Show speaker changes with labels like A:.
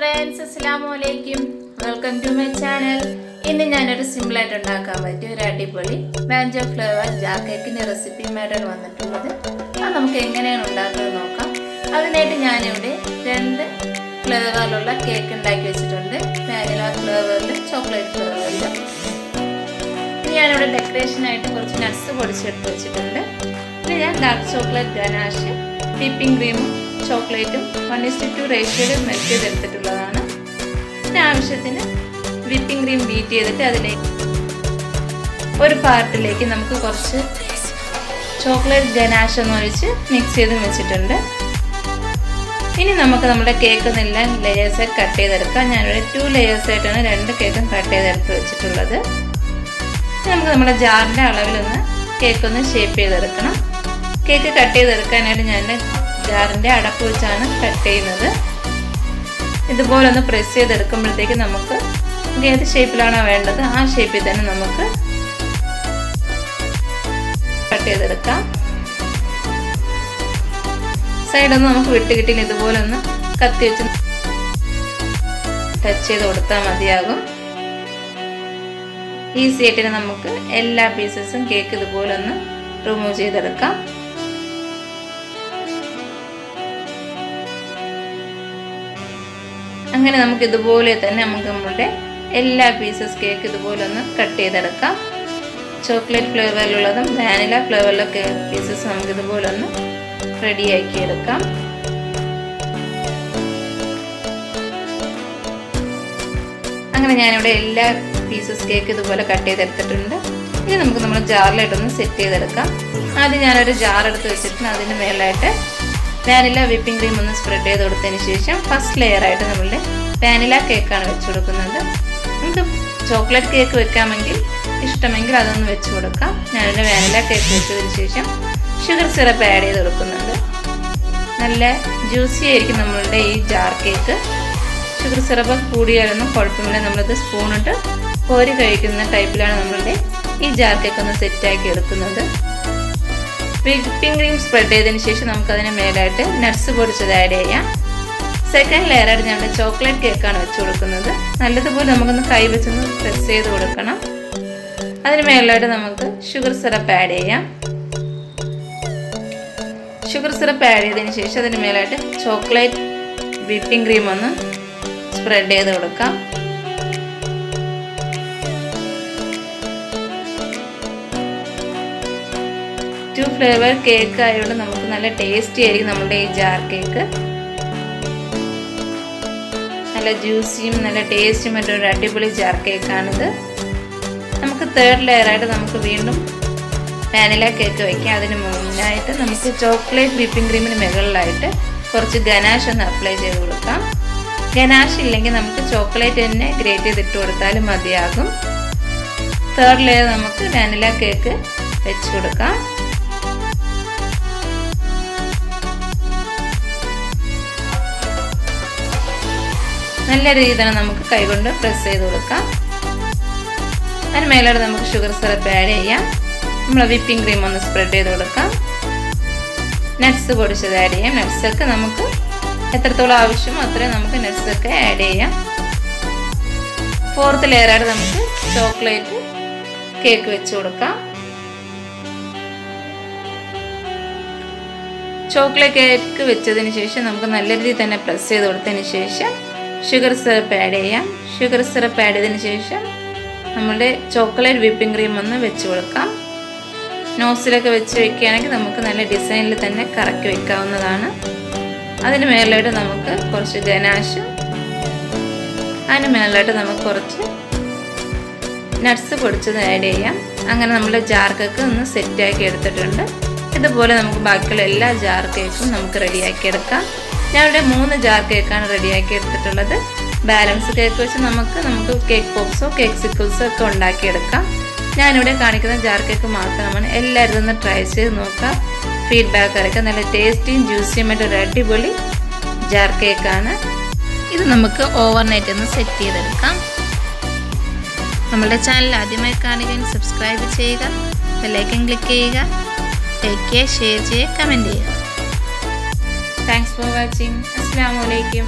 A: Friends അസ്സാം welcome to my channel ഇന്ന് ഞാനൊരു സിമ്പിളായിട്ട് ഉണ്ടാക്കാൻ പറ്റിയ ഒരു അടിപൊളി മാഞ്ചോ ഫ്ലേവർ ജാക്കേക്കിന്റെ റെസിപ്പിയുമായിട്ടാണ് വന്നിട്ടുള്ളത്. അത് നമുക്ക് എങ്ങനെയാണ് ഉണ്ടാക്കുന്നത് നോക്കാം. അതിനായിട്ട് ഞാനിവിടെ രണ്ട് ഫ്ലേവറിലുള്ള കേക്ക് ഉണ്ടാക്കി വെച്ചിട്ടുണ്ട്. വാനില ഫ്ലേവറിൽ ചോക്ലേറ്റ് ഫ്ലേവറിൽ ഞാനിവിടെ ഡെക്കറേഷനായിട്ട് കുറച്ച് നട്ട്സ് പൊടിച്ചെടുത്ത് വെച്ചിട്ടുണ്ട്. പിന്നെ ഞാൻ ഡാർക്ക് ചോക്ലേറ്റ് ഗനാഷ് വിപ്പിംഗ് ക്രീമും ചോക്ലേറ്റും വൺ ഇസ്റ്റ് ടു റേഷ്യോയിൽ മെൽറ്റ് ചെയ്തെടുത്തിട്ടുള്ളതാണ് പിന്നെ ആവശ്യത്തിന് വിപ്പിംഗ് ക്രീം ബീറ്റ് ചെയ്തിട്ട് അതിലേക്ക് ഒരു പാർട്ടിലേക്ക് നമുക്ക് കുറച്ച് ചോക്ലേറ്റ് ഗനാഷ് ഒന്ന് ഒഴിച്ച് മിക്സ് ചെയ്ത് വെച്ചിട്ടുണ്ട്. ഇനി നമുക്ക് നമ്മുടെ കേക്ക് എല്ലാം ലെയേഴ്സായി കട്ട് ചെയ്തെടുക്കാം. ഞാനിവിടെ ടു ലെയേഴ്സായിട്ടാണ് രണ്ട് കേക്കും കട്ട് ചെയ്തെടുത്ത് വെച്ചിട്ടുള്ളത്. നമുക്ക് നമ്മുടെ ജാറിന്റെ അളവിലൊന്ന് കേക്ക് ഒന്ന് ഷേപ്പ് ചെയ്തെടുക്കണം. കേക്ക് കട്ട് ചെയ്തെടുക്കാനായിട്ട് ഞാൻ ജാറിന്റെ അടപ്പ് വെച്ചാണ് കട്ട് ചെയ്യുന്നത്. ഇതുപോലെ ഒന്ന് പ്രസ് ചെയ്തെടുക്കുമ്പോഴത്തേക്ക് നമുക്ക് ഏത് ഷേപ്പിലാണോ വേണ്ടത്? ആ ഷേപ്പിൽ തന്നെ നമുക്ക് കട്ട് ചെയ്തെടുക്കാം. സൈഡൊന്ന് നമുക്ക് വിട്ട് കിട്ടിയില്ല. ഇതുപോലെ ഒന്ന് കത്തി വെച്ച് ടച്ച് ചെയ്ത് കൊടുത്താൽ മതിയാകും. ഈസി ആയിട്ട് നമുക്ക് എല്ലാ പീസസും കേക്ക് ഇതുപോലെ ഒന്ന് റിമൂവ് ചെയ്തെടുക്കാം. അങ്ങനെ നമുക്ക് ഇതുപോലെ തന്നെ നമുക്ക് നമ്മുടെ എല്ലാ പീസസ് കേക്ക് ഇതുപോലെ ഒന്ന് കട്ട് ചെയ്തെടുക്കാം. ചോക്ലേറ്റ് ഫ്ലേവറിലുള്ളതും വാനില ഫ്ലേവറിലൊക്കെ പീസസ് നമുക്ക് ഇതുപോലെ ഒന്ന് റെഡിയാക്കി എടുക്കാം. അങ്ങനെ ഞാനിവിടെ എല്ലാ പീസസ് കേക്ക് ഇതുപോലെ കട്ട് ചെയ്തെടുത്തിട്ടുണ്ട്. ഇനി നമുക്ക് നമ്മൾ ജാറിലായിട്ടൊന്ന് സെറ്റ് ചെയ്തെടുക്കാം. ആദ്യം ഞാനൊരു ജാർ എടുത്ത് വെച്ചിട്ടുണ്ട്. അതിന് മേലായിട്ട് വാനില വിപ്പിംഗ് ക്രീം ഒന്ന് സ്പ്രെഡ് ചെയ്ത് കൊടുത്തതിന് ശേഷം ഫസ്റ്റ് ലെയർ ആയിട്ട് നമ്മളുടെ വാനില കേക്കാണ് വെച്ച് കൊടുക്കുന്നത്. നമുക്ക് ചോക്ലേറ്റ് കേക്ക് വെക്കാമെങ്കിൽ ഇഷ്ടമെങ്കിൽ അതൊന്ന് വെച്ച് കൊടുക്കാം. ഞാനിവിടെ വാനില കേക്ക് വെച്ചതിന് ശേഷം ഷുഗർ സിറപ്പ് ആഡ് ചെയ്ത് കൊടുക്കുന്നുണ്ട്. നല്ല ജ്യൂസി ആയിരിക്കും നമ്മളുടെ ഈ ജാർ കേക്ക് ഷുഗർ സിറപ്പ് കൂടിയാലൊന്നും കുഴപ്പമില്ല. നമ്മളത് സ്പൂണിട്ട് കോരി കഴിക്കുന്ന ടൈപ്പിലാണ് നമ്മളുടെ ഈ ജാർ കേക്ക് ഒന്ന് സെറ്റാക്കി എടുക്കുന്നത്. വിപ്പിംഗ് ക്രീം സ്പ്രെഡ് ചെയ്തതിന് ശേഷം നമുക്കതിന് മേലായിട്ട് നട്ട്സ് പൊടിച്ചത് ആഡ് ചെയ്യാം. സെക്കൻഡ് ലെയറായിട്ട് ഞങ്ങളുടെ ചോക്ലേറ്റ് കേക്കാണ് വെച്ച് കൊടുക്കുന്നത്. നല്ലതുപോലെ നമുക്കൊന്ന് കൈ വെച്ചൊന്ന് പ്രസ് ചെയ്ത് കൊടുക്കണം. അതിന് മേലായിട്ട് നമുക്ക് ഷുഗർ സിറപ്പ് ആഡ് ചെയ്യാം. ഷുഗർ സിറപ്പ് ആഡ് ചെയ്തതിന് ശേഷം അതിന് മേലായിട്ട് ചോക്ലേറ്റ് വിപ്പിംഗ് ക്രീം ഒന്ന് സ്പ്രെഡ് ചെയ്ത് കൊടുക്കാം. ടു ഫ്ലേവർ കേക്ക് ആയതുകൊണ്ട് നമുക്ക് നല്ല ടേസ്റ്റി ആയിരിക്കും നമ്മുടെ ഈ ജാർ കേക്ക് നല്ല ജ്യൂസിയും നല്ല ടേസ്റ്റും മറ്റൊരു അടിപൊളി ജാർ കേക്കാണിത് നമുക്ക് തേർഡ് ലെയറായിട്ട് നമുക്ക് വീണ്ടും വാനില കേക്ക് വയ്ക്കാം അതിന് മുന്നായിട്ട് നമുക്ക് ചോക്ലേറ്റ് വിപ്പിംഗ് ക്രീമിന് മുകളിലായിട്ട് കുറച്ച് ഗനാഷ് ഒന്ന് അപ്ലൈ ചെയ്ത് കൊടുക്കാം. ഗനാഷ് ഇല്ലെങ്കിൽ നമുക്ക് ചോക്ലേറ്റ് തന്നെ ഗ്രേറ്റ് ചെയ്തിട്ട് കൊടുത്താലും മതിയാകും. തേർഡ് ലെയർ നമുക്ക് വാനില കേക്ക് വെച്ച് കൊടുക്കാം. നല്ല രീതിയിൽ തന്നെ നമുക്ക് കൈകൊണ്ട് പ്രസ് ചെയ്ത് കൊടുക്കാം. അതിന് മേലോട്ട് നമുക്ക് ഷുഗർ സിറപ്പ് ആഡ് ചെയ്യാം. നമ്മൾ വിപ്പിംഗ് ക്രീം ഒന്ന് സ്പ്രെഡ് ചെയ്ത് കൊടുക്കാം. നട്ട്സ് പൊടിച്ചത് ആഡ് ചെയ്യാം. നട്ട്സൊക്കെ നമുക്ക് എത്രത്തോളം ആവശ്യമോ അത്രയും നമുക്ക് നട്ട്സൊക്കെ ആഡ് ചെയ്യാം. ഫോർത്ത് ലെയറായിട്ട് നമുക്ക് ചോക്ലേറ്റ് കേക്ക് വെച്ച് കൊടുക്കാം. ചോക്ലേറ്റ് കേക്ക് വെച്ചതിന് ശേഷം നമുക്ക് നല്ല രീതിയിൽ തന്നെ പ്രസ് ചെയ്ത് കൊടുത്തതിന് ശേഷം ഷുഗർ സിറപ്പ് ആഡ് ചെയ്യാം. ഷുഗർ സിറപ്പ് ആഡ് ചെയ്തതിന് ശേഷം നമ്മുടെ ചോക്ലേറ്റ് വിപ്പിംഗ് ക്രീം ഒന്ന് വെച്ച് കൊടുക്കാം. നോസിലൊക്കെ വെച്ച് വെക്കുകയാണെങ്കിൽ നമുക്ക് നല്ല ഡിസൈനിൽ തന്നെ കറക്കി വെക്കാവുന്നതാണ്. അതിന് മേളിലോട്ട് നമുക്ക് കുറച്ച് ഗനാഷ് അതിന് മേളിലോട്ട് നമുക്ക് കുറച്ച് നട്ട്സ് പൊടിച്ചത് ആഡ് ചെയ്യാം. അങ്ങനെ നമ്മുടെ ജാർ കേക്ക് ഒന്ന് സെറ്റാക്കി എടുത്തിട്ടുണ്ട്. ഇതുപോലെ നമുക്ക് ബാക്കിയുള്ള എല്ലാ ജാർ കേക്കും നമുക്ക് റെഡിയാക്കി എടുക്കാം. ഞാനിവിടെ മൂന്ന് ജാർ കേക്കാണ് റെഡിയാക്കി എടുത്തിട്ടുള്ളത്. ബാലൻസ് കേക്ക് വെച്ച് നമുക്ക് നമുക്ക് കേക്ക് പോപ്സോ കേക്ക് സിക്കിൾസോ ഒക്കെ ഉണ്ടാക്കിയെടുക്കാം. ഞാനിവിടെ കാണിക്കുന്ന ജാർ കേക്ക് മാത്രമാണ് എല്ലാവരും ഒന്ന് ട്രൈ ചെയ്ത് നോക്കാം. ഫീഡ്ബാക്ക് അറിയിക്കാം നല്ല ടേസ്റ്റിയും ജ്യൂസിയുമായിട്ട് ഒരു അടിപൊളി ജാർ കേക്കാണ് ഇത് നമുക്ക് ഓവർനൈറ്റ് ഒന്ന് സെറ്റ് ചെയ്തെടുക്കാം. നമ്മളുടെ ചാനൽ ആദ്യമായി കാണുകയും സബ്സ്ക്രൈബ് ചെയ്യുക. ബെല്ലൈക്കൻ ക്ലിക്ക് ചെയ്യുക. ലൈക്ക് ചെയ്യുക ഷെയർ ചെയ്യുക കമന്റ് ചെയ്യുക. താങ്ക്സ് ഫോർ വാച്ചിങ് അസ്സാം വലൈക്കും